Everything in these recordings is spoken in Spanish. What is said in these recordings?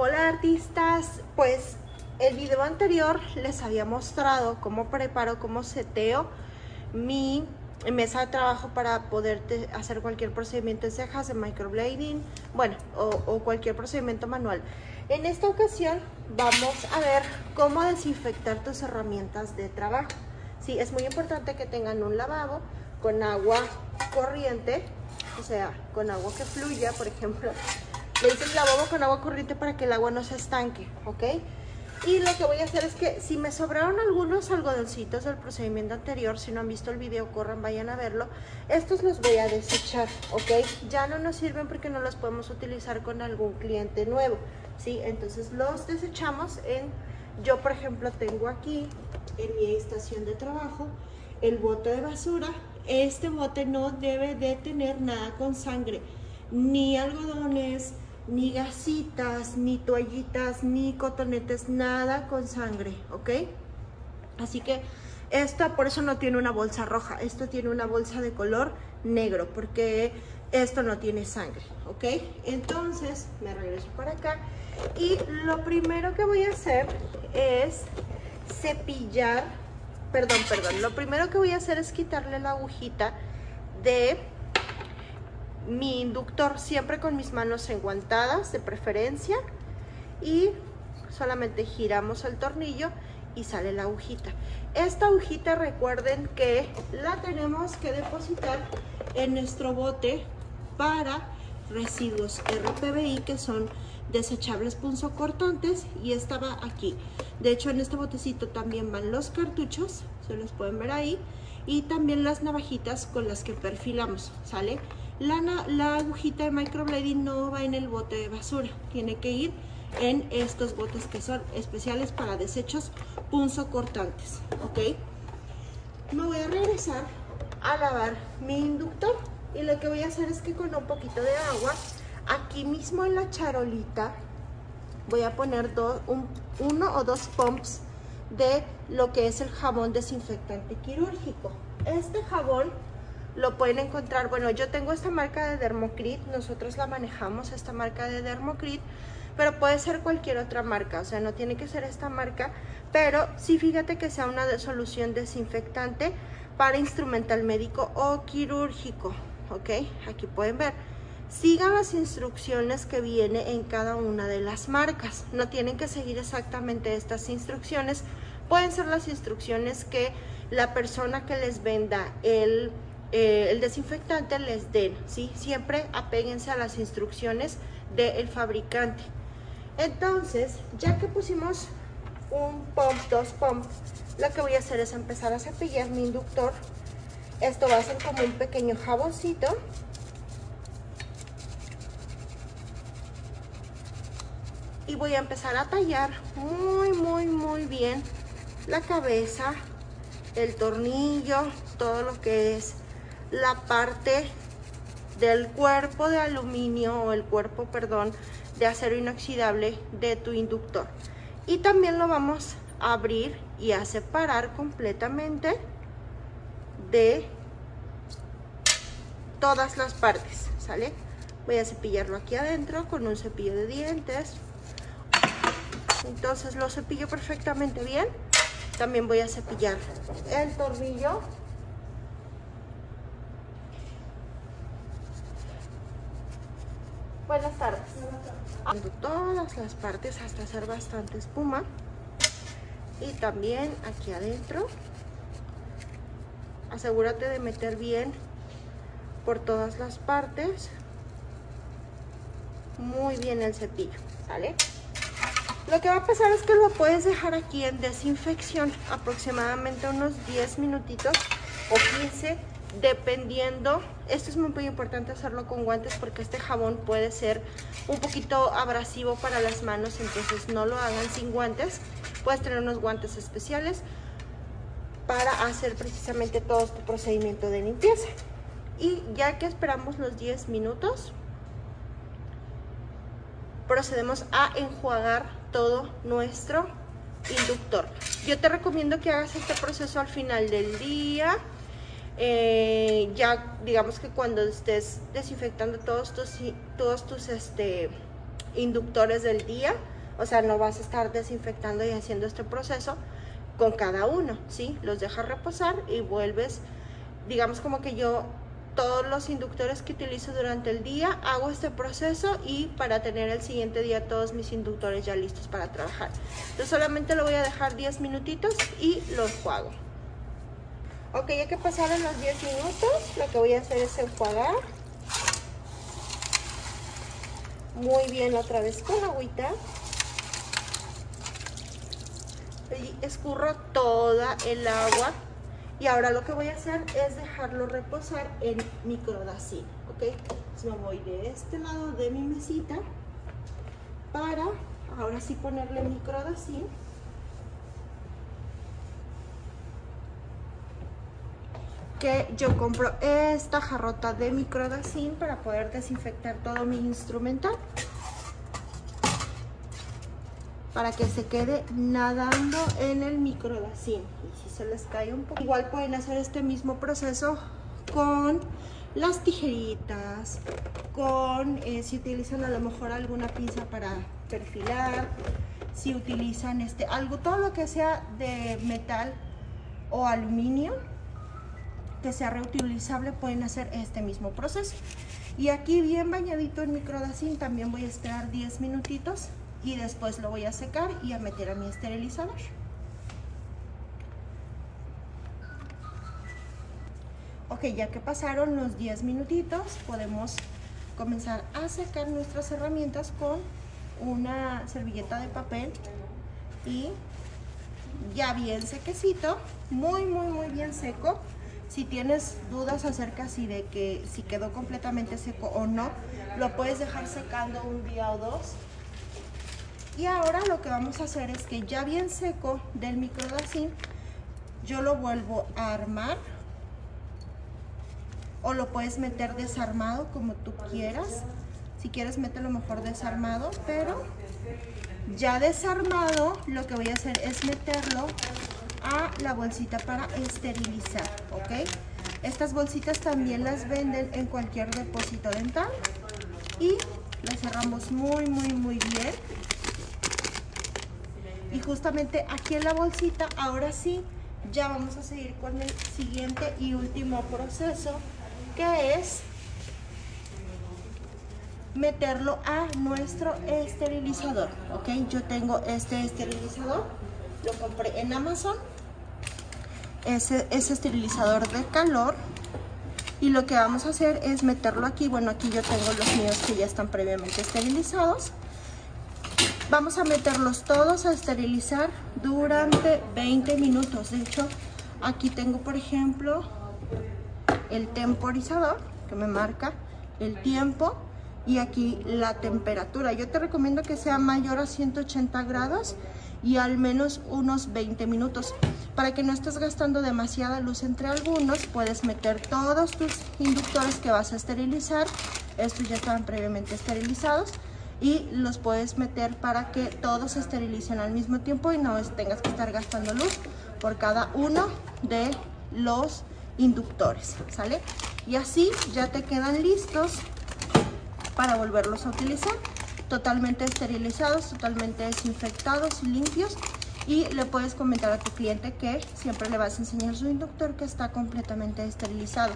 Hola artistas, pues el video anterior les había mostrado cómo preparo, cómo seteo mi mesa de trabajo para poder hacer cualquier procedimiento de cejas, de microblading, bueno, o, o cualquier procedimiento manual. En esta ocasión vamos a ver cómo desinfectar tus herramientas de trabajo. Sí, es muy importante que tengan un lavabo con agua corriente, o sea, con agua que fluya, por ejemplo, le hice el con agua corriente para que el agua no se estanque, ¿ok? Y lo que voy a hacer es que si me sobraron algunos algodoncitos del procedimiento anterior, si no han visto el video, corran, vayan a verlo. Estos los voy a desechar, ¿ok? Ya no nos sirven porque no los podemos utilizar con algún cliente nuevo, ¿sí? Entonces los desechamos en... Yo, por ejemplo, tengo aquí en mi estación de trabajo el bote de basura. Este bote no debe de tener nada con sangre, ni algodones, ni gasitas, ni toallitas, ni cotonetes, nada con sangre, ¿ok? Así que esta por eso no tiene una bolsa roja, esto tiene una bolsa de color negro, porque esto no tiene sangre, ¿ok? Entonces me regreso para acá y lo primero que voy a hacer es cepillar, perdón, perdón, lo primero que voy a hacer es quitarle la agujita de mi inductor siempre con mis manos enguantadas de preferencia y solamente giramos el tornillo y sale la agujita. Esta agujita recuerden que la tenemos que depositar en nuestro bote para residuos RPBI que son desechables punzocortantes y estaba aquí. De hecho en este botecito también van los cartuchos, se los pueden ver ahí, y también las navajitas con las que perfilamos, ¿sale? La, agujita de microblading no va en el bote de basura, tiene que ir en estos botes que son especiales para desechos punzocortantes, ¿ok? Me voy a regresar a lavar mi inductor y lo que voy a hacer es que con un poquito de agua, aquí mismo en la charolita, voy a poner uno o dos pumps de lo que es el jabón desinfectante quirúrgico. Este jabón lo pueden encontrar, bueno, yo tengo esta marca de Dermocrit, nosotros la manejamos, esta marca de Dermocrit, pero puede ser cualquier otra marca, o sea, no tiene que ser esta marca, pero sí fíjate que sea una solución desinfectante para instrumental médico o quirúrgico, ¿ok? Aquí pueden ver. Sigan las instrucciones que viene en cada una de las marcas. No tienen que seguir exactamente estas instrucciones. Pueden ser las instrucciones que la persona que les venda el eh, el desinfectante les den, ¿sí? Siempre apéguense a las instrucciones del fabricante. Entonces, ya que pusimos un pump, dos pumps, lo que voy a hacer es empezar a cepillar mi inductor. Esto va a ser como un pequeño jaboncito. Y voy a empezar a tallar muy, muy, muy bien la cabeza, el tornillo, todo lo que es la parte del cuerpo de aluminio o el cuerpo, perdón, de acero inoxidable de tu inductor. Y también lo vamos a abrir y a separar completamente de todas las partes, ¿sale? Voy a cepillarlo aquí adentro con un cepillo de dientes. Entonces lo cepillo perfectamente bien. También voy a cepillar el tornillo Buenas tardes. Todas las partes hasta hacer bastante espuma. Y también aquí adentro. Asegúrate de meter bien por todas las partes. Muy bien el cepillo, ¿sale? Lo que va a pasar es que lo puedes dejar aquí en desinfección aproximadamente unos 10 minutitos o 15 dependiendo, esto es muy, importante hacerlo con guantes porque este jabón puede ser un poquito abrasivo para las manos, entonces no lo hagan sin guantes. Puedes tener unos guantes especiales para hacer precisamente todo este procedimiento de limpieza. Y ya que esperamos los 10 minutos, procedemos a enjuagar todo nuestro inductor. Yo te recomiendo que hagas este proceso al final del día, eh, ya digamos que cuando estés desinfectando todos tus, todos tus este, inductores del día, o sea, no vas a estar desinfectando y haciendo este proceso con cada uno, ¿sí? Los dejas reposar y vuelves, digamos como que yo todos los inductores que utilizo durante el día, hago este proceso y para tener el siguiente día todos mis inductores ya listos para trabajar. Entonces solamente lo voy a dejar 10 minutitos y los juego. Ok, ya que pasaron los 10 minutos, lo que voy a hacer es enjuagar. Muy bien otra vez con agüita. Y escurro toda el agua y ahora lo que voy a hacer es dejarlo reposar en microdacil, ¿ok? Me voy de este lado de mi mesita para ahora sí ponerle microdacil. Que yo compro esta jarrota de microdacin para poder desinfectar todo mi instrumental para que se quede nadando en el microdacin. Y si se les cae un poco, igual pueden hacer este mismo proceso con las tijeritas, con eh, si utilizan a lo mejor alguna pinza para perfilar, si utilizan este algo, todo lo que sea de metal o aluminio que sea reutilizable pueden hacer este mismo proceso. Y aquí bien bañadito en microdacin también voy a esperar 10 minutitos y después lo voy a secar y a meter a mi esterilizador. Ok, ya que pasaron los 10 minutitos, podemos comenzar a secar nuestras herramientas con una servilleta de papel y ya bien sequecito, muy muy muy bien seco. Si tienes dudas acerca si de que si quedó completamente seco o no, lo puedes dejar secando un día o dos y ahora lo que vamos a hacer es que ya bien seco del microdacin, yo lo vuelvo a armar o lo puedes meter desarmado como tú quieras. Si quieres mételo mejor desarmado, pero ya desarmado lo que voy a hacer es meterlo a la bolsita para esterilizar, ¿ok? Estas bolsitas también las venden en cualquier depósito dental y las cerramos muy, muy, muy bien y justamente aquí en la bolsita, ahora sí, ya vamos a seguir con el siguiente y último proceso, que es meterlo a nuestro esterilizador, ¿ok? Yo tengo este esterilizador, lo compré en Amazon, ese es esterilizador de calor, y lo que vamos a hacer es meterlo aquí, bueno, aquí yo tengo los míos que ya están previamente esterilizados, Vamos a meterlos todos a esterilizar durante 20 minutos. De hecho, aquí tengo, por ejemplo, el temporizador que me marca el tiempo y aquí la temperatura. Yo te recomiendo que sea mayor a 180 grados y al menos unos 20 minutos. Para que no estés gastando demasiada luz entre algunos, puedes meter todos tus inductores que vas a esterilizar. Estos ya estaban previamente esterilizados y los puedes meter para que todos se esterilicen al mismo tiempo y no tengas que estar gastando luz por cada uno de los inductores, ¿sale? Y así ya te quedan listos para volverlos a utilizar, totalmente esterilizados, totalmente desinfectados y limpios y le puedes comentar a tu cliente que siempre le vas a enseñar su inductor que está completamente esterilizado.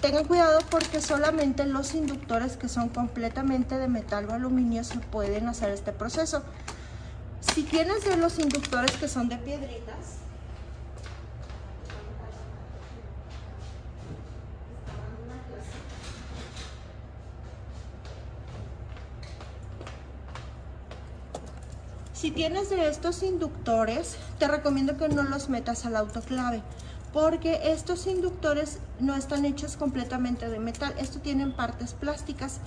Tengan cuidado porque solamente los inductores que son completamente de metal o aluminio se pueden hacer este proceso. Si tienes de los inductores que son de piedritas, Si tienes de estos inductores, te recomiendo que no los metas al autoclave porque estos inductores no están hechos completamente de metal, esto tienen partes plásticas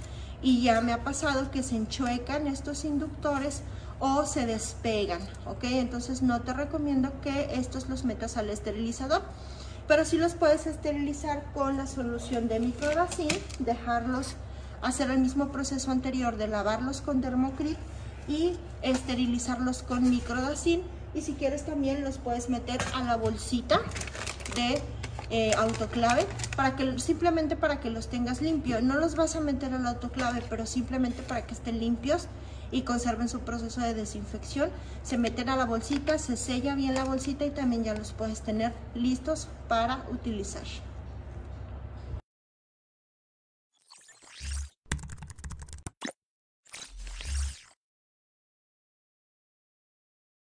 y ya me ha pasado que se enchuecan estos inductores o se despegan, ¿ok? Entonces no te recomiendo que estos los metas al esterilizador, pero sí los puedes esterilizar con la solución de microdacin, dejarlos hacer el mismo proceso anterior de lavarlos con dermocrit y esterilizarlos con microdacin y si quieres también los puedes meter a la bolsita de eh, autoclave para que simplemente para que los tengas limpios no los vas a meter al autoclave pero simplemente para que estén limpios y conserven su proceso de desinfección. Se meten a la bolsita, se sella bien la bolsita y también ya los puedes tener listos para utilizar.